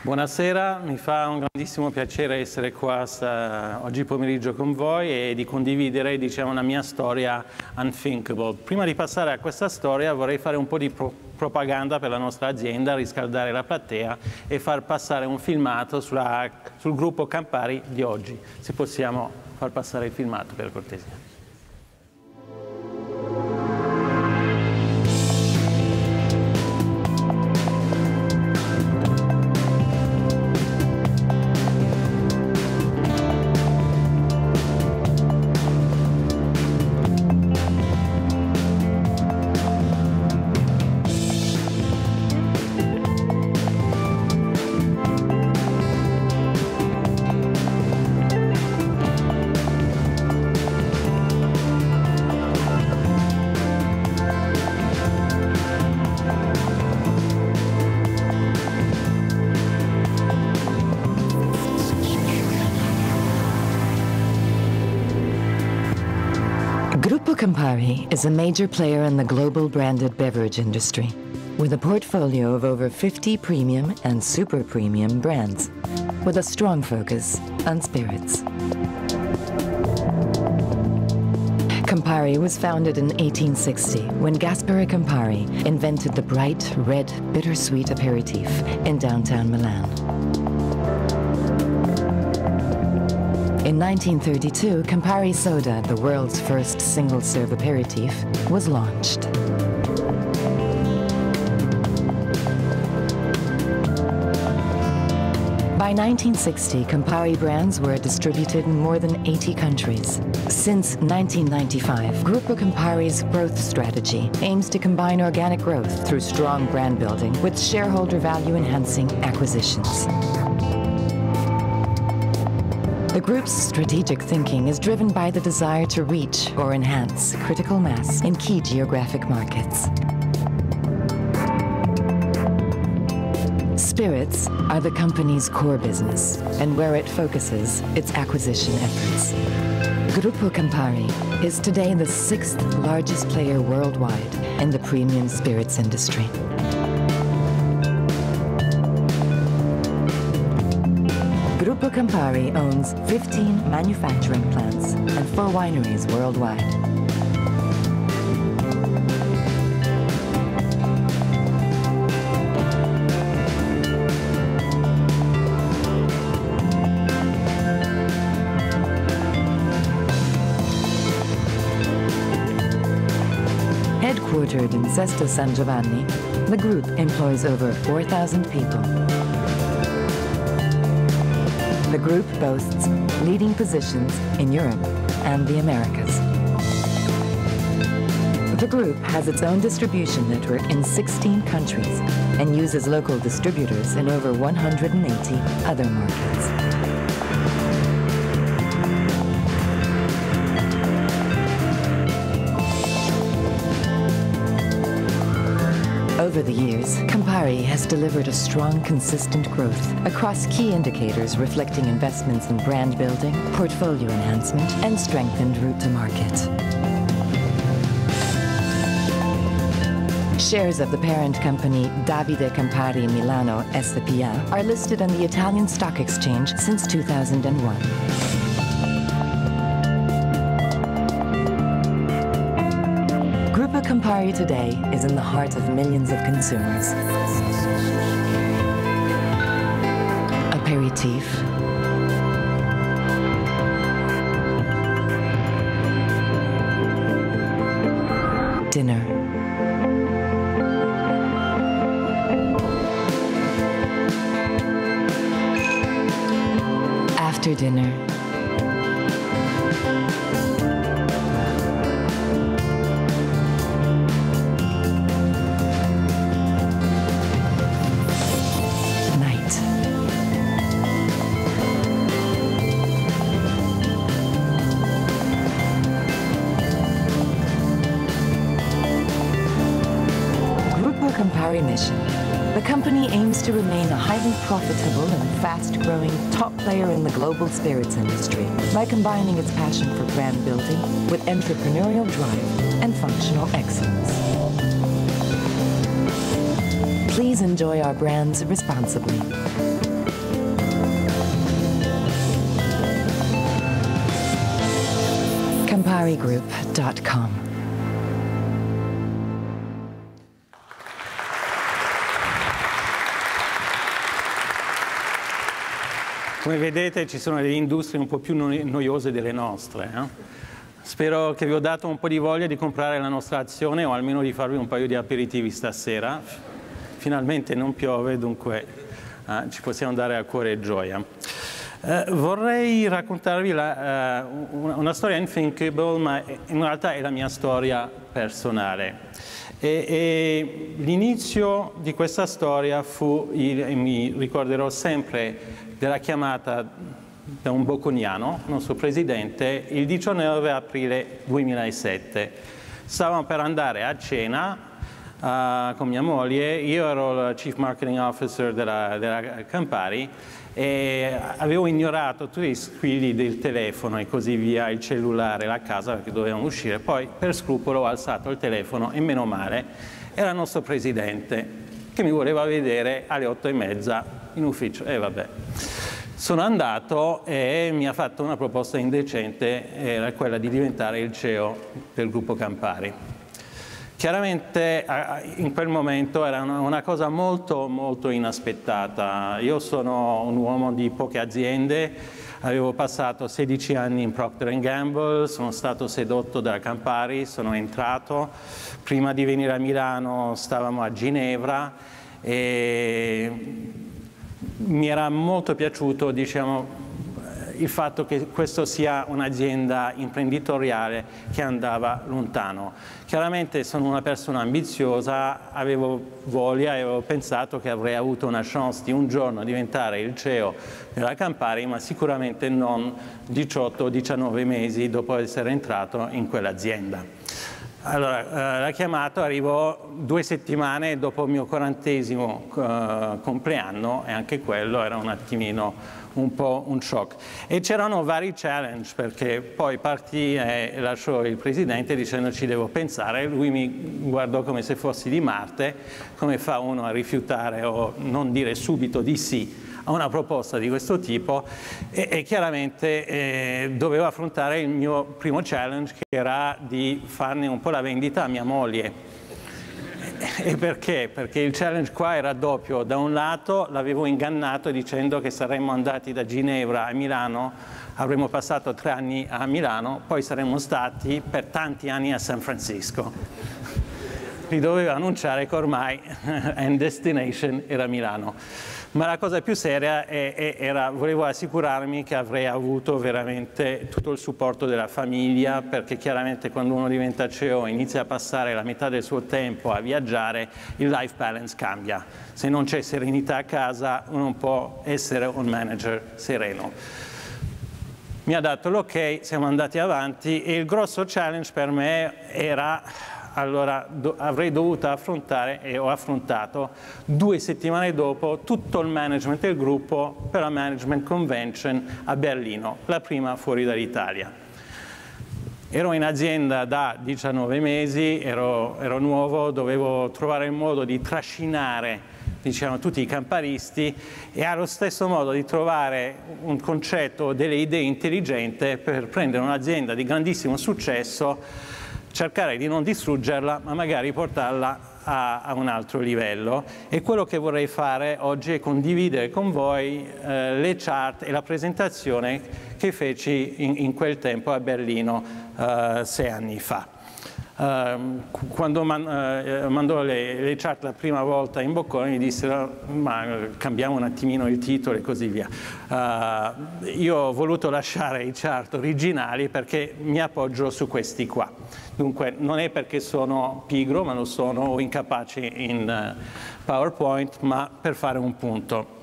Buonasera, mi fa un grandissimo piacere essere qua oggi pomeriggio con voi e di condividere diciamo, la mia storia unthinkable. Prima di passare a questa storia vorrei fare un po' di pro propaganda per la nostra azienda, riscaldare la platea e far passare un filmato sulla, sul gruppo Campari di oggi. Se possiamo far passare il filmato per cortesia. Campari is a major player in the global branded beverage industry, with a portfolio of over 50 premium and super premium brands, with a strong focus on spirits. Campari was founded in 1860 when Gaspare Campari invented the bright red bittersweet aperitif in downtown Milan. In 1932, Campari Soda, the world's first single-serve aperitif, was launched. By 1960, Campari brands were distributed in more than 80 countries. Since 1995, Gruppo Campari's growth strategy aims to combine organic growth through strong brand building with shareholder value-enhancing acquisitions. Group's strategic thinking is driven by the desire to reach or enhance critical mass in key geographic markets. Spirits are the company's core business and where it focuses its acquisition efforts. Gruppo Campari is today the sixth largest player worldwide in the premium spirits industry. Gruppo Campari owns 15 manufacturing plants and four wineries worldwide. Headquartered in Sesto San Giovanni, the group employs over 4,000 people. The group boasts leading positions in Europe and the Americas. The group has its own distribution network in 16 countries and uses local distributors in over 180 other markets. Over the years, Campari has delivered a strong, consistent growth across key indicators reflecting investments in brand building, portfolio enhancement, and strengthened route to market. Shares of the parent company Davide Campari Milano SPA are listed on the Italian Stock Exchange since 2001. Campari today is in the heart of millions of consumers. Aperitif. Dinner. After dinner. The company aims to remain a highly profitable and fast-growing top player in the global spirits industry by combining its passion for brand building with entrepreneurial drive and functional excellence. Please enjoy our brands responsibly. CampariGroup.com Come vedete ci sono delle industrie un po' più noiose delle nostre. Eh? Spero che vi ho dato un po' di voglia di comprare la nostra azione o almeno di farvi un paio di aperitivi stasera. Finalmente non piove, dunque eh, ci possiamo dare a cuore e gioia. Eh, vorrei raccontarvi la, uh, una, una, storia unthinkable, ma in realtà è la mia storia personale. E, e l'inizio di questa storia fu, e mi ricorderò sempre della chiamata da un bocconiano, nostro presidente, il 19 aprile 2007. Stavamo per andare a cena uh, con mia moglie, io ero il Chief Marketing Officer della, della Campari e avevo ignorato tutti i squilli del telefono e così via, il cellulare, la casa perché dovevamo uscire, poi per scrupolo ho alzato il telefono e meno male era il nostro presidente che mi voleva vedere alle otto e mezza in ufficio e vabbè. Sono andato e mi ha fatto una proposta indecente, era quella di diventare il CEO del gruppo Campari. Chiaramente in quel momento era una, cosa molto molto inaspettata. Io sono un uomo di poche aziende, avevo passato 16 anni in Procter Gamble, sono stato sedotto da Campari, sono entrato, prima di venire a Milano stavamo a Ginevra e mi era molto piaciuto diciamo, il fatto che questo sia un'azienda imprenditoriale che andava lontano. Chiaramente sono una persona ambiziosa, avevo voglia e avevo pensato che avrei avuto una chance di un giorno diventare il CEO della Campari, ma sicuramente non 18-19 mesi dopo essere entrato in quell'azienda. Allora, eh, la chiamata arrivò due settimane dopo il mio quarantesimo eh, compleanno e anche quello era un attimino un po' un shock. E c'erano vari challenge perché poi partì e lasciò il presidente dicendo ci devo pensare, lui mi guardò come se fossi di Marte, come fa uno a rifiutare o non dire subito di sì a una proposta di questo tipo e, e chiaramente eh, dovevo affrontare il mio primo challenge che era di farne un po' la vendita a mia moglie e perché? Perché il challenge qua era doppio. Da un lato l'avevo ingannato dicendo che saremmo andati da Ginevra a Milano, avremmo passato tre anni a Milano, poi saremmo stati per tanti anni a San Francisco. Gli dovevo annunciare che ormai end destination era Milano ma la cosa più seria è, è, era, volevo assicurarmi che avrei avuto veramente tutto il supporto della famiglia, perché chiaramente quando uno diventa CEO e inizia a passare la metà del suo tempo a viaggiare, il life balance cambia. Se non c'è serenità a casa, uno non può essere un manager sereno mi ha dato l'ok, siamo andati avanti e il grosso challenge per me era allora do, avrei dovuto affrontare e ho affrontato due settimane dopo tutto il management del gruppo per la Management Convention a Berlino, la prima fuori dall'Italia. Ero in azienda da 19 mesi, ero, ero nuovo, dovevo trovare il modo di trascinare diciamo, tutti i camparisti e allo stesso modo di trovare un concetto, delle idee intelligenti per prendere un'azienda di grandissimo successo cercare di non distruggerla, ma magari portarla a, a, un altro livello. E quello che vorrei fare oggi è condividere con voi eh, le chart e la presentazione che feci in, in quel tempo a Berlino eh, sei anni fa. Uh, quando uh, mandò le, le, chat la prima volta in Bocconi mi dissero ma cambiamo un attimino il titolo e così via. Uh, io ho voluto lasciare i chart originali perché mi appoggio su questi qua. Dunque non è perché sono pigro ma non sono incapace in PowerPoint ma per fare un punto.